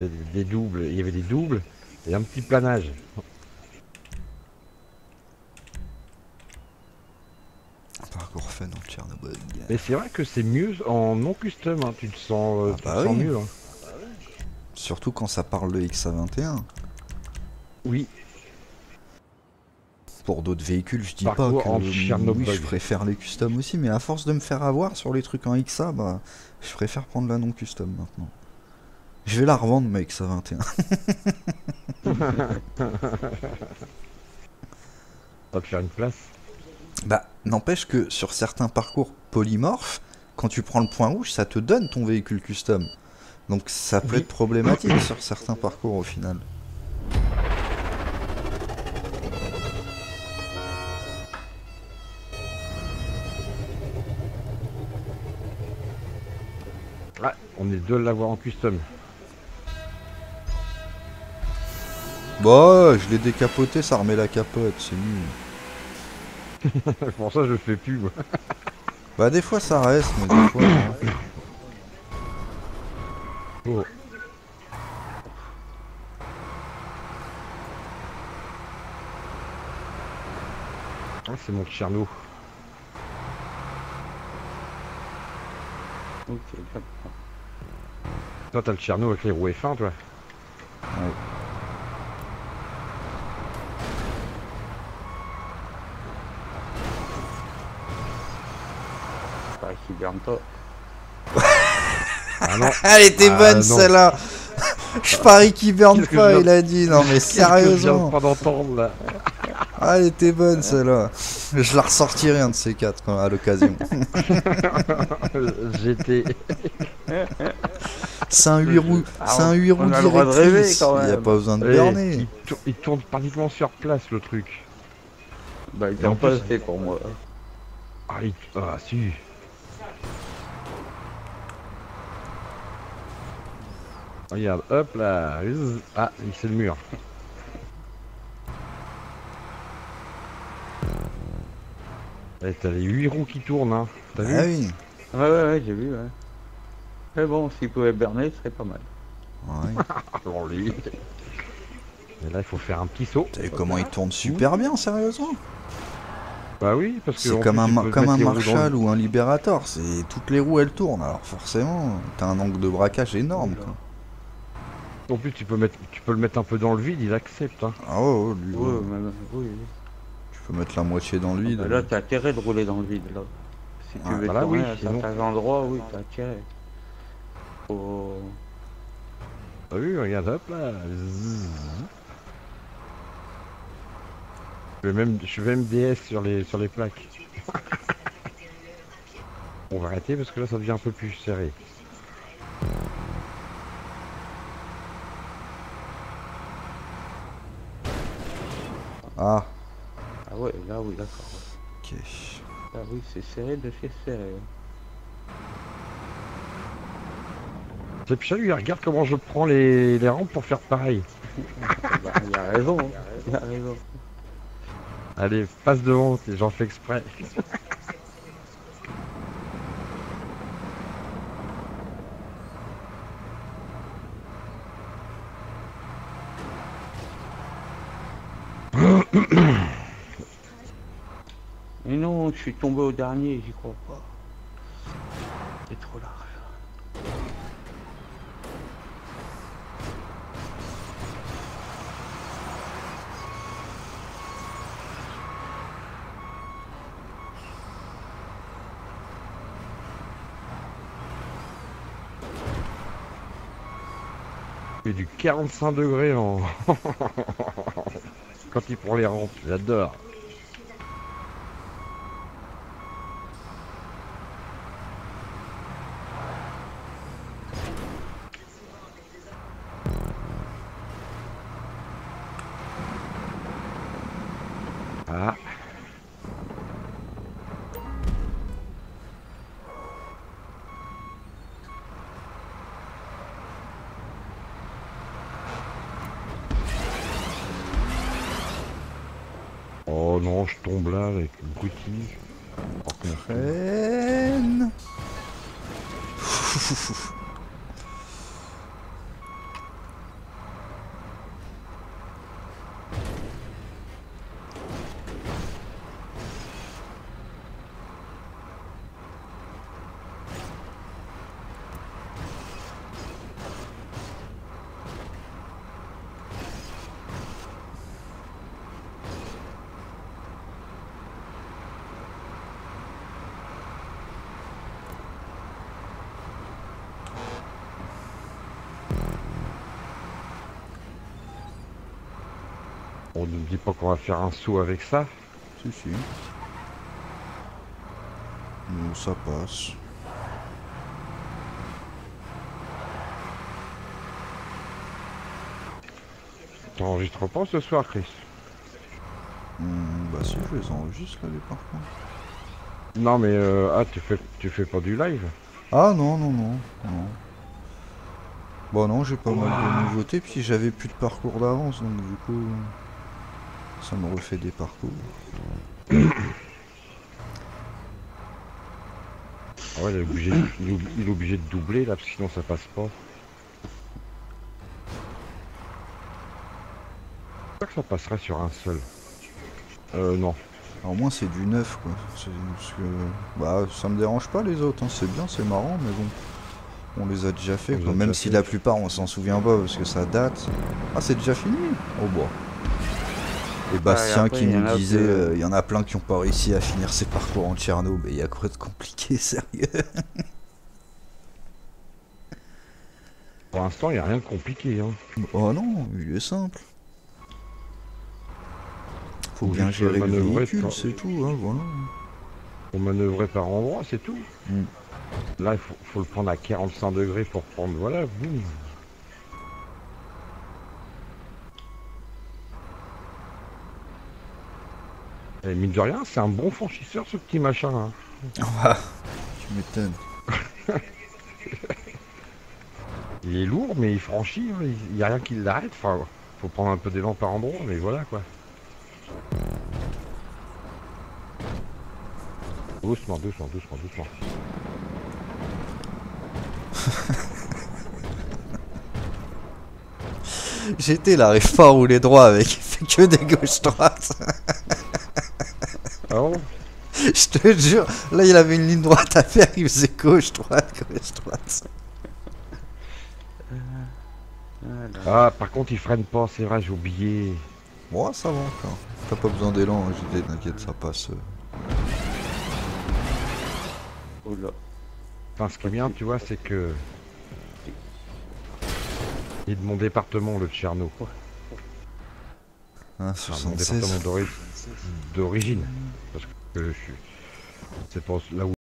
Des, des doubles, il y avait des doubles et un petit planage. Parcours fun en Tchernobyl. Mais c'est vrai que c'est mieux en non custom, hein, tu te sens, euh, Ah tu bah te sens mieux. hein. Surtout quand ça parle de XA21. Oui, Pour d'autres véhicules, je dis Parcours pas en que Tchernobyl. oui, je préfère les custom aussi, mais à force de me faire avoir sur les trucs en XA, bah, je préfère prendre la non custom maintenant. Je vais la revendre XA21. ça va te faire une place. Bah, n'empêche que sur certains parcours polymorphes, quand tu prends le point rouge, ça te donne ton véhicule custom. Donc ça peut Oui. être problématique sur certains parcours au final. On est deux à l'avoir en custom. Bah, je l'ai décapoté, ça remet la capote, c'est nul. Pour ça, je le fais plus. Moi. Bah, des fois ça reste, mais des fois. Oh. Ah, c'est mon Tcherno. Ok. Toi, t'as le Tcherno avec les roues F1, toi. Ouais. Berne pas. Ah non, Elle était Ah, bonne celle-là Je parie qu'il que pas, il a dit. Non mais je sérieusement pas d'entendre là. Ah, elle était bonne celle-là Je la ressortirai un de ces quatre quand- à l'occasion. J'étais. C'est un 8 roues, Ah, c'est un 8 roues quand Il n'y a pas besoin de Eh, berner. il, tour- il tourne pratiquement sur place le truc. Bah, il Et en pour moi. Ah, il... ah si. Regarde, hop là. Ah, c'est le mur. Eh, T'as les 8 roues qui tournent, hein. T'as Ah vu oui. Ouais, ouais, ouais, j'ai vu, ouais. Mais bon, s'il pouvait berner, ce serait pas mal. Ouais. Alors lui. Et là, il faut faire un petit saut. T'as vu comment il tourne super bien, sérieusement? Bah oui, parce que. C'est comme plus, un, comme un Marshall ou un Liberator. C'est toutes les roues elles tournent. Alors forcément, t'as un angle de braquage énorme. Quoi. En plus, tu peux, mettre, tu peux le mettre un peu dans le vide, il accepte. Hein. Ah ouais, ouais, lui, Ouais, ouais. même- oui. Tu peux mettre la moitié dans le vide. Bah, là, t'as intérêt de rouler dans le vide, là. Si tu Ah, veux bah là, tourner oui, à sinon- certains endroits, oui, t'as intérêt. Faut... T'as vu, regarde, hop là. Zzz. Je vais même, je vais MDS sur les, sur les plaques. On va arrêter parce que là, ça devient un peu plus serré. Ah, Ah ouais, là, oui, d'accord. ok. Ah oui, c'est serré de chez serré. Et puis lui, regarde comment je prends les, les rampes pour faire pareil. Bah, il a raison, hein. il a raison. Allez, passe devant, j'en fais exprès. Mais non, je suis tombé au dernier, j'y crois pas. C'est trop large. Du 45 degrés en... Quand il prend les rampes, j'adore. Je tombe là avec une broutille. Oh, On ne dit pas qu'on va faire un saut avec ça. Si, si. Non, ça passe. T'enregistres pas ce soir, Chris Hmm, bah si, je les enregistre là, les parcours. Non, mais euh, ah, tu fais, tu fais pas du live Ah non, non, non, non. Bon non, j'ai pas mal de nouveautés, puis j'avais plus de parcours d'avance, donc du coup, ça me refait des parcours. Ah ouais, il est, obligé, il est ob- il est obligé de doubler là, parce que sinon ça passe pas. J'espère que ça passerait sur un seul. Euh, non. Alors au moins c'est du neuf quoi. Parce que, bah ça me dérange pas les autres, hein. c'est bien, c'est marrant, mais bon. On les a déjà fait, quoi. a même déjà si fait. la plupart on s'en souvient pas parce que ça date. Ah c'est déjà fini? Oh bah. Et Bastien après, qui nous disait, euh, il y en a plein qui ont pas réussi à finir ces parcours en Tcherno, mais il y a quoi de compliqué, sérieux? Pour l'instant, il n'y a rien de compliqué. Hein. Oh non, il est simple. Faut Faut bien gérer le véhicule, c'est tout, hein, voilà. Faut manœuvrer par endroit, c'est tout. Mm. Là, il faut, faut le prendre à 45 degrés pour prendre. Voilà, boum. Et mine de rien, c'est un bon franchisseur ce petit machin. hein. Tu m'étonnes. Il est lourd, mais il franchit. hein. Il n'y a rien qui l'arrête. Enfin, faut prendre un peu d'élan par endroit, mais voilà quoi. Doucement, doucement, doucement, doucement. J'étais là, pas à rouler droit avec, il fait que des gauches-droites. Je te jure, là il avait une ligne droite à faire, il faisait gauche-droite, gauche-droite. Voilà. Ah, par contre, il freine pas, c'est vrai, j'ai oublié. Bon, ça va encore. T'as pas besoin d'élan, hein, j'étais t'inquiète, ça passe. euh. Oh là. Enfin, ce qui est bien, tu vois, c'est que. Il est de mon département, le Tcherno. Hein, Enfin, mon 76. département d'ori- d'origine. Parce que je suis. C'est là où